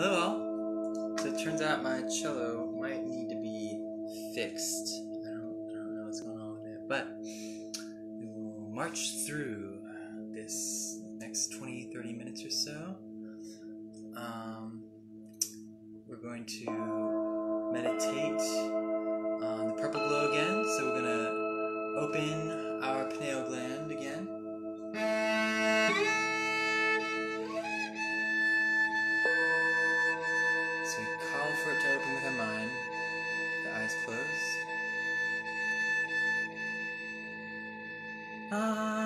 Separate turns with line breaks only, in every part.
Hello all. So it turns out my cello might need to be fixed. I don't, I don't know what's going on with it, but we will march through this next 20, 30 minutes or so. Um, we're going to meditate on the purple glow again. So we're going to open our pineal gland again. Closed. Um,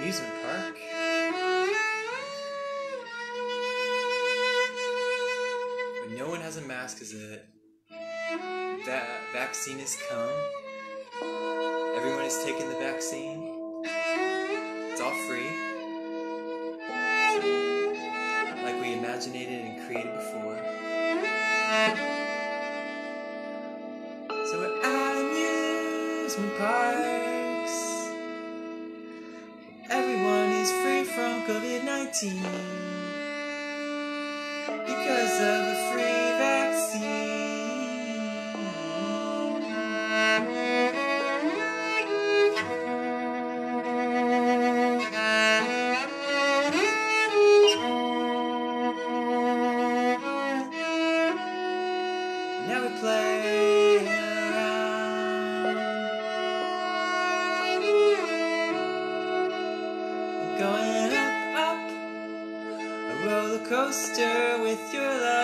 amusement park. Where no one has a mask because the va- vaccine has come. Everyone has taken the vaccine. It's all free. Like we imagined it and created before. So at amusement parks. COVID 19 because of a free vaccine. Now we play coaster with your loved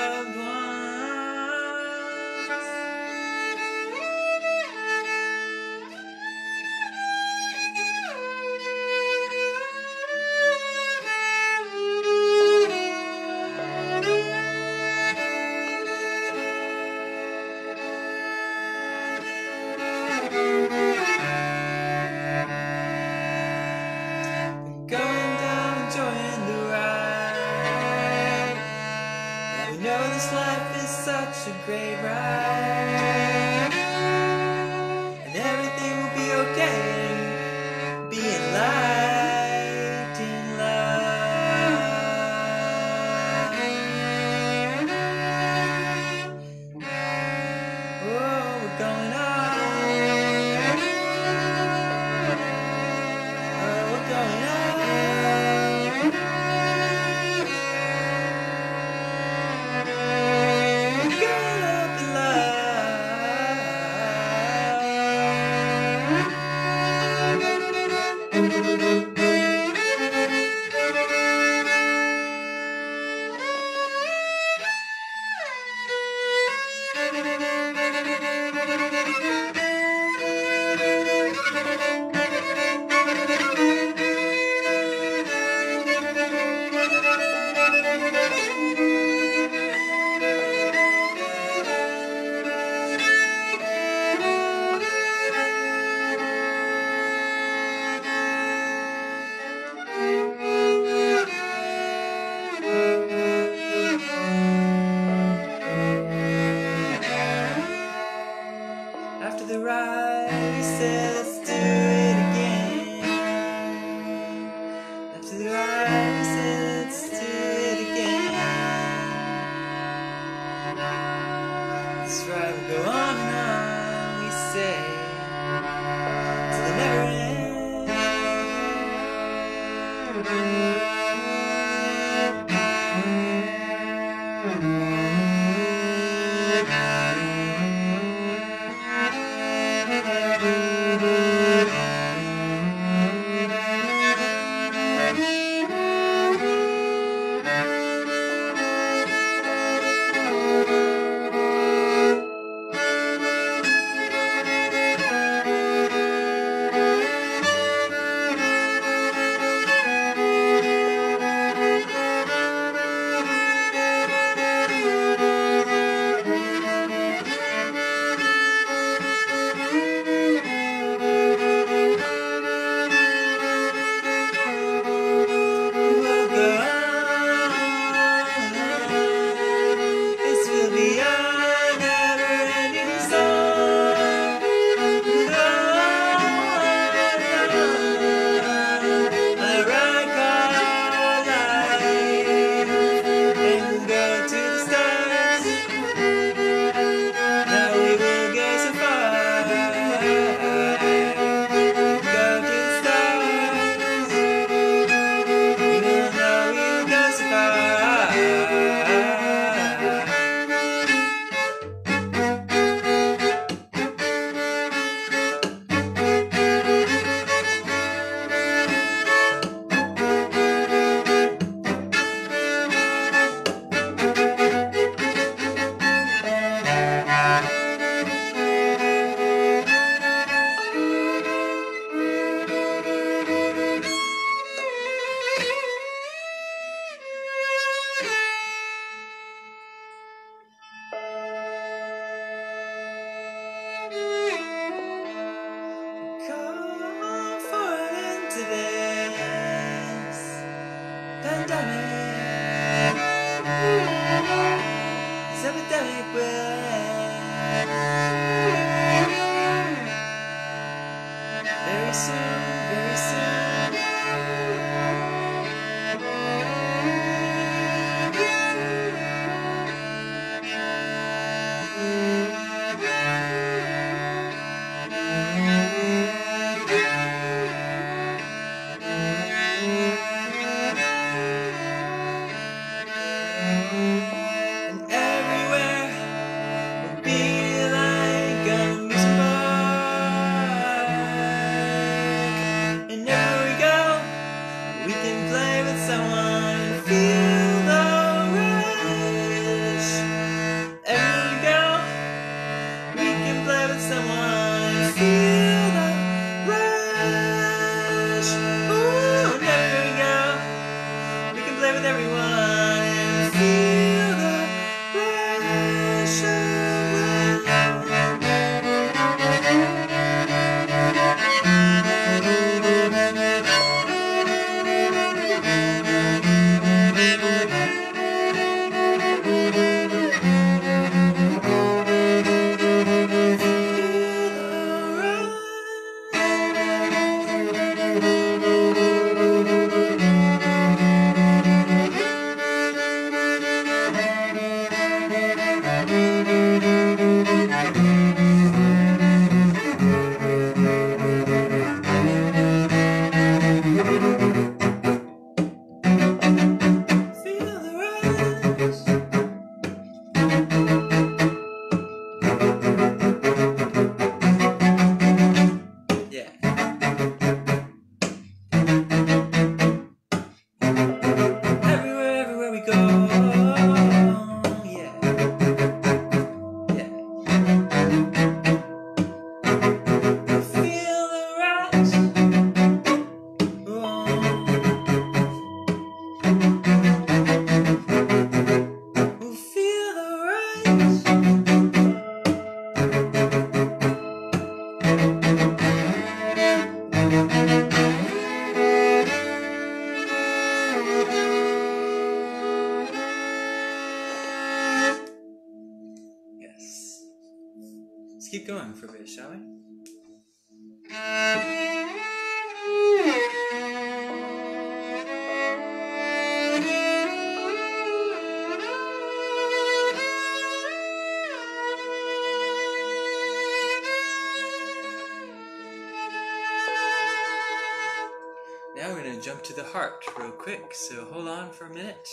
to the heart real quick, so hold on for a minute.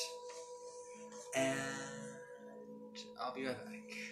And I'll be right back.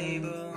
You